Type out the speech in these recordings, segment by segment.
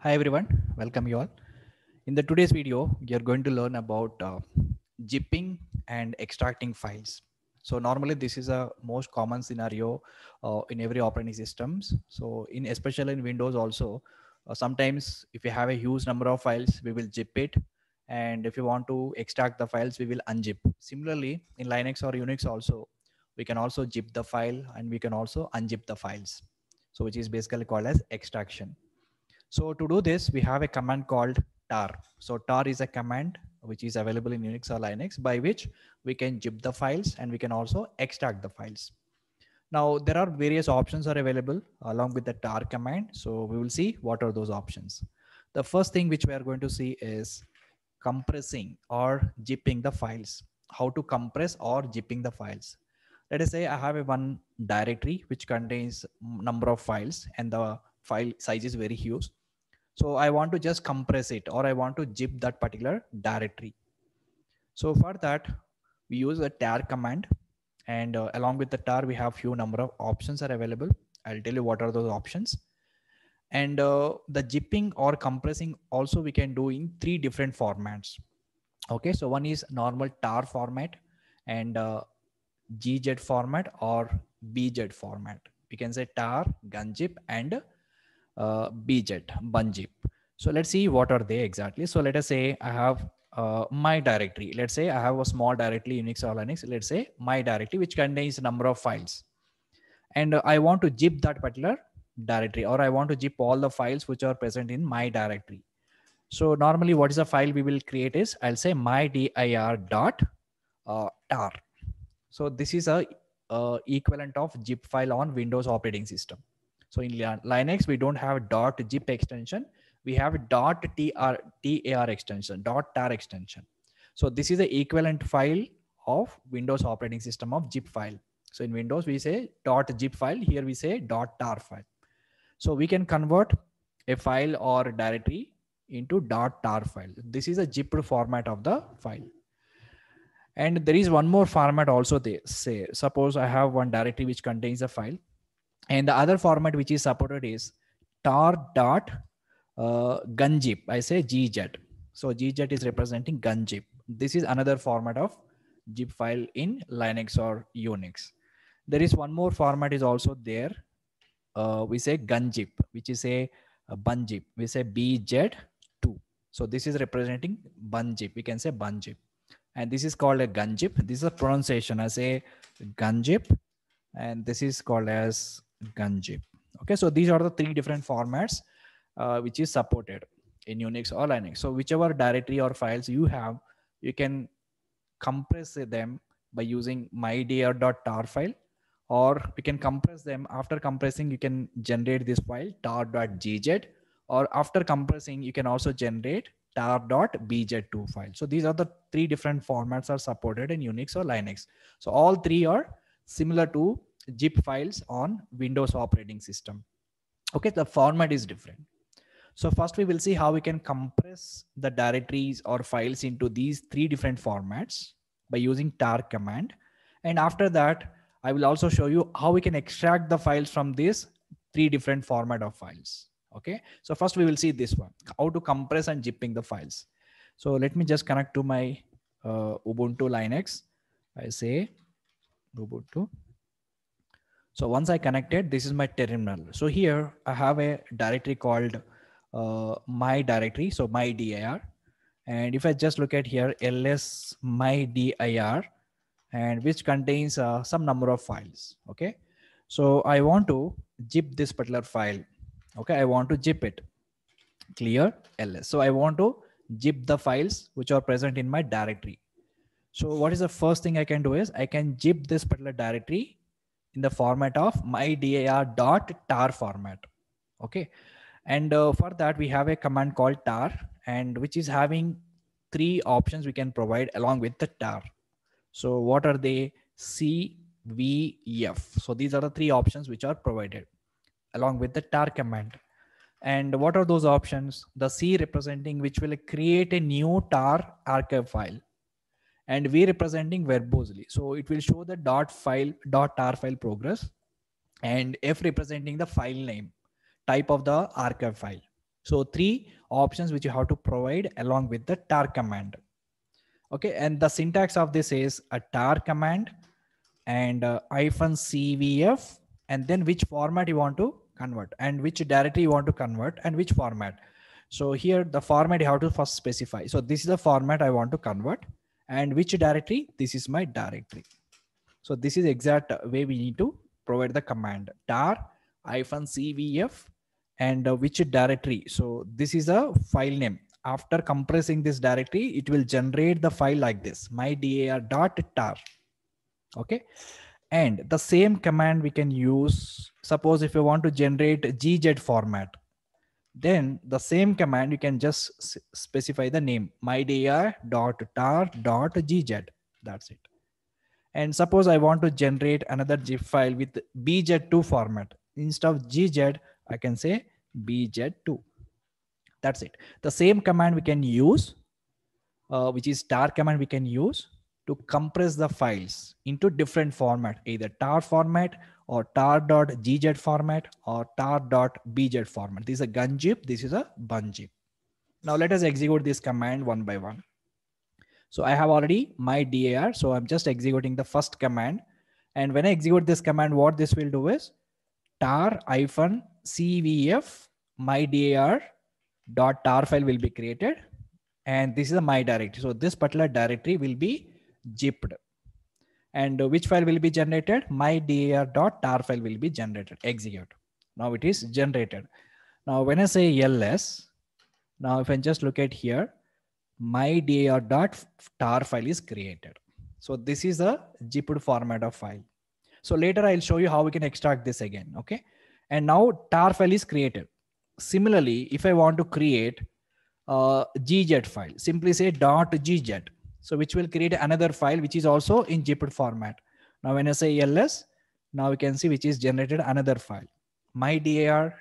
Hi everyone, welcome you all. In the today's video, you're going to learn about uh, zipping and extracting files. So normally this is a most common scenario uh, in every operating systems. So in especially in Windows also, uh, sometimes if you have a huge number of files, we will zip it. And if you want to extract the files, we will unzip. Similarly, in Linux or Unix also, we can also zip the file and we can also unzip the files. So which is basically called as extraction. So to do this, we have a command called tar. So tar is a command which is available in Unix or Linux by which we can zip the files and we can also extract the files. Now there are various options are available along with the tar command. So we will see what are those options. The first thing which we are going to see is compressing or zipping the files. How to compress or zipping the files. Let us say I have a one directory which contains number of files and the file size is very huge. So I want to just compress it or I want to zip that particular directory. So for that, we use a tar command and uh, along with the tar, we have few number of options are available. I'll tell you what are those options. And uh, the zipping or compressing also we can do in three different formats. Okay, so one is normal tar format and uh, gz format or bz format. We can say tar, gunzip and uh, bz, bunzip. So let's see what are they exactly. So let us say I have uh, my directory. Let's say I have a small directory Unix or Linux. Let's say my directory, which contains a number of files. And uh, I want to zip that particular directory or I want to zip all the files which are present in my directory. So normally what is a file we will create is I'll say my dir dot uh, tar. So this is a uh, equivalent of zip file on Windows operating system. So in Linux, we don't have dot zip extension. We have dot tr, tar extension, dot tar extension. So this is the equivalent file of Windows operating system of zip file. So in Windows, we say dot zip file. Here we say dot tar file. So we can convert a file or directory into dot tar file. This is a zipped format of the file. And there is one more format also they say, suppose I have one directory which contains a file and the other format which is supported is tar dot uh, gunzip. I say gz. So gz is representing gunzip. This is another format of zip file in Linux or Unix. There is one more format is also there. Uh, we say gunzip, which is a, a bunzip. We say bz2. So this is representing bunzip. We can say bunzip. And this is called a gunzip. This is a pronunciation. I say gunzip. And this is called as gunzip. Okay, so these are the three different formats uh, which is supported in Unix or Linux. So whichever directory or files you have, you can compress them by using mydir.tar file or we can compress them after compressing you can generate this file tar.gz or after compressing you can also generate tar.bz2 file. So these are the three different formats are supported in Unix or Linux. So all three are similar to zip files on Windows operating system. Okay, the format is different. So first we will see how we can compress the directories or files into these three different formats by using tar command. And after that, I will also show you how we can extract the files from these three different format of files. Okay, so first we will see this one, how to compress and zipping the files. So let me just connect to my uh, Ubuntu Linux. I say Ubuntu. So once I connected, this is my terminal. So here I have a directory called uh, my directory. So my dir. And if I just look at here, ls my dir and which contains uh, some number of files. Okay. So I want to zip this particular file. Okay. I want to zip it clear ls. So I want to zip the files which are present in my directory. So what is the first thing I can do is I can zip this particular directory in the format of mydir.tar format. Okay. And uh, for that, we have a command called tar and which is having three options we can provide along with the tar. So what are they? C, V, F. So these are the three options which are provided along with the tar command. And what are those options? The C representing which will create a new tar archive file and V representing verbosely. So it will show the dot file, dot tar file progress and F representing the file name type of the archive file. So three options which you have to provide along with the tar command. Okay, and the syntax of this is a tar command and uh, cvf and then which format you want to convert and which directory you want to convert and which format. So here the format you have to first specify. So this is the format I want to convert and which directory? This is my directory. So this is exact way we need to provide the command tar cvf and uh, which directory. So this is a file name. After compressing this directory, it will generate the file like this, mydir.tar. Okay. And the same command we can use, suppose if you want to generate gz format, then the same command you can just specify the name mydir.tar.gz. That's it. And suppose I want to generate another zip file with bz2 format. Instead of gz, I can say bz2. That's it. The same command we can use, uh, which is tar command we can use to compress the files into different format, either tar format or tar.gz format or tar.bz format. This is a gunzip. This is a bunzip. Now let us execute this command one by one. So I have already my DAR. So I'm just executing the first command. And when I execute this command, what this will do is tar hyphen cvf my DAR dot tar file will be created. And this is a my directory. So this particular directory will be zipped. And uh, which file will be generated? My file will be generated, execute. Now it is generated. Now when I say ls, now if I just look at here, my file is created. So this is a zipped format of file. So later I'll show you how we can extract this again. Okay. And now tar file is created. Similarly, if I want to create a gz file, simply say dot gz so which will create another file, which is also in zipped format. Now, when I say ls, now we can see which is generated another file, mydir.tar.gz.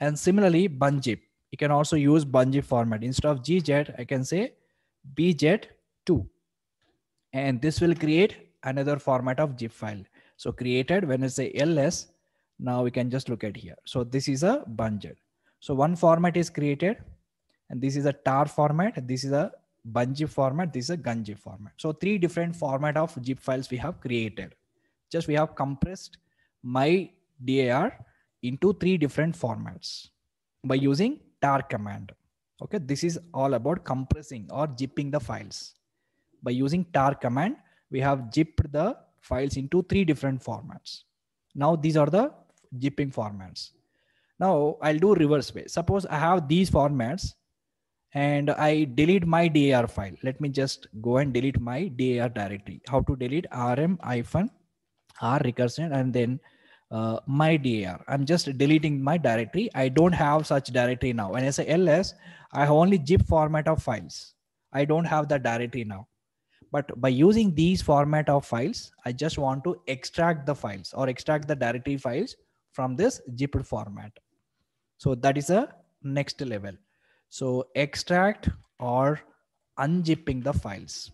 And similarly, bunzip, you can also use bunzip format. Instead of gz, I can say bz2. And this will create another format of zip file. So created when I say ls, now we can just look at here. So this is a bunzip. So one format is created and this is a tar format. This is a bunzip format. This is a gunzip format. So three different format of zip files we have created. Just we have compressed my DAR into three different formats by using tar command. Okay, this is all about compressing or zipping the files. By using tar command, we have zipped the files into three different formats. Now these are the zipping formats. Now I'll do reverse way. Suppose I have these formats and I delete my DAR file. Let me just go and delete my DAR directory. How to delete rm hyphen r recursion and then uh, my DAR. I'm just deleting my directory. I don't have such directory now. When I say ls, I have only zip format of files. I don't have the directory now. But by using these format of files, I just want to extract the files or extract the directory files from this zipped format. So that is a next level. So extract or unzipping the files.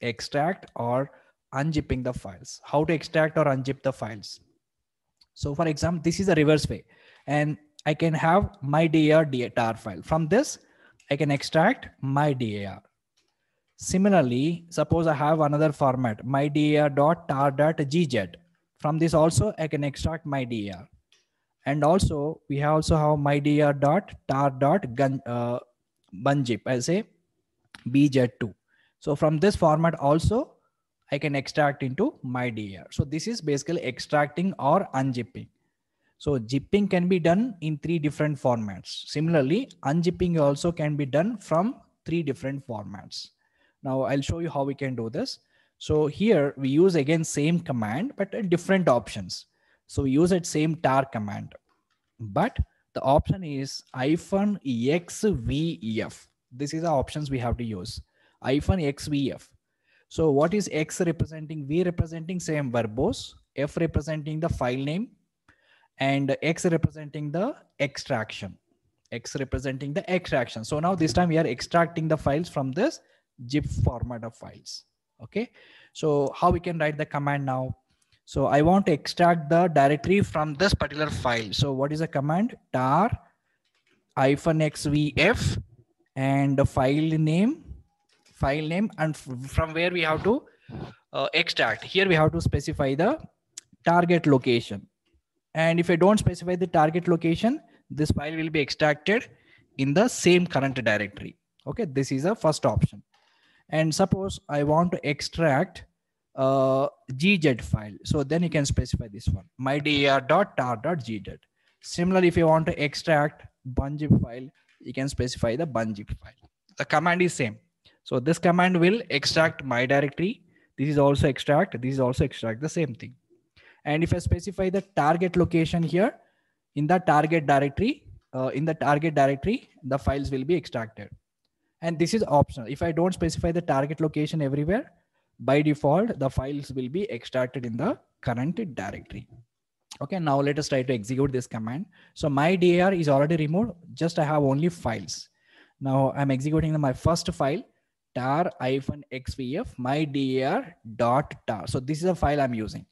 Extract or unzipping the files. How to extract or unzip the files. So for example, this is a reverse way and I can have my DAR tar file. From this, I can extract my DAR. Similarly, suppose I have another format, my dar.tar.gz. From this also, I can extract my DAR and also we also have my mydir dot tar dot gun uh, bunzip as a bz2 so from this format also i can extract into my mydir so this is basically extracting or unzipping. So zipping can be done in three different formats. Similarly unzipping also can be done from three different formats. Now i'll show you how we can do this. So here we use again same command but different options so we use that same tar command, but the option is hyphen xvf. This is the options we have to use hyphen xvf. So what is X representing? V representing same verbose, F representing the file name, and X representing the extraction. X representing the extraction. So now this time we are extracting the files from this zip format of files. Okay. So how we can write the command now? So I want to extract the directory from this particular file. So what is the command? tar xvf and the file name, file name, and from where we have to uh, extract. Here we have to specify the target location. And if I don't specify the target location, this file will be extracted in the same current directory. Okay, this is a first option. And suppose I want to extract a gz file. So then you can specify this one, My dir dot tar dot mydir.tar.gz. Similarly, if you want to extract bunzip file, you can specify the bunzip file. The command is same. So this command will extract my directory. This is also extract. This is also extract the same thing. And if I specify the target location here in the target directory, uh, in the target directory, the files will be extracted. And this is optional. If I don't specify the target location everywhere, by default, the files will be extracted in the current directory. Okay, now let us try to execute this command. So my dir is already removed. Just I have only files. Now I'm executing my first file tar xvf my dir dot tar. So this is a file I'm using.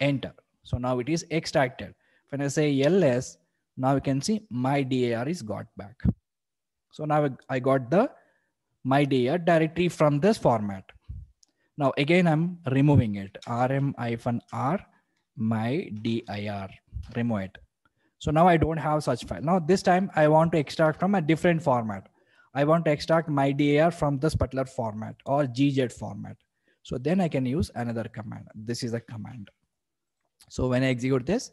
Enter. So now it is extracted. When I say ls, now you can see my dir is got back. So now I got the my dir directory from this format. Now again, I'm removing it. rm r my dir, remove it. So now I don't have such file. Now this time I want to extract from a different format. I want to extract my dir from this particular format or gz format. So then I can use another command. This is a command. So when I execute this,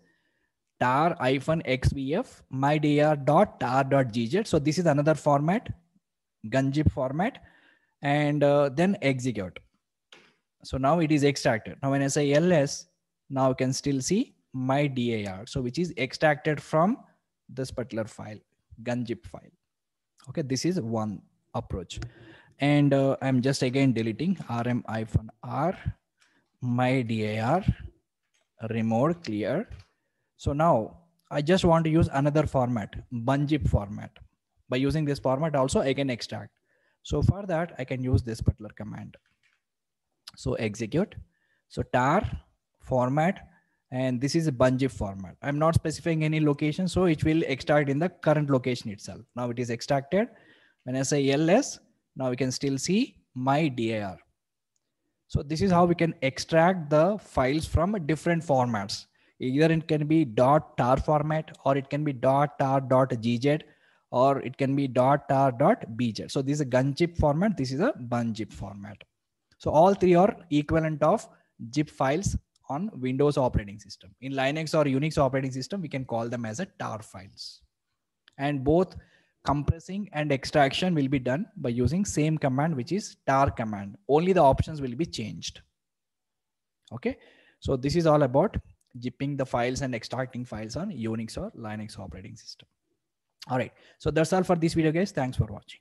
tar hyphen xvf my dir dot tar dot gz. So this is another format, gunzip format, and uh, then execute. So now it is extracted. Now when I say ls, now you can still see my dir. So which is extracted from this particular file, gunzip file. Okay, this is one approach. And uh, I'm just again deleting rm hyphen r my dir remote clear. So now I just want to use another format, bunzip format. By using this format also I can extract. So for that I can use this particular command. So execute. So tar format and this is a bunzip format. I'm not specifying any location, so it will extract in the current location itself. Now it is extracted. When I say ls, now we can still see my dir. So this is how we can extract the files from different formats. Either it can be .tar format or it can be .tar.gz or it can be .tar.bz. So this is a gunzip format. This is a bunzip format. So all three are equivalent of zip files on Windows operating system. In Linux or Unix operating system, we can call them as a tar files. And both compressing and extraction will be done by using same command, which is tar command. Only the options will be changed. Okay. So this is all about zipping the files and extracting files on Unix or Linux operating system. All right. So that's all for this video, guys. Thanks for watching.